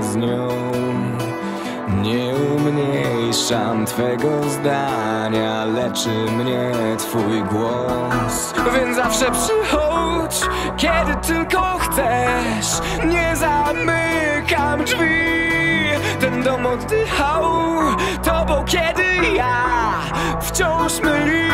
z nią. Nie umniejszam Twego zdania Leczy mnie Twój głos. Więc zawsze przychodź Kiedy tylko chcesz. Nie zamykam drzwi. Ten dom oddychał Tobą kiedy ja Wciąż myli.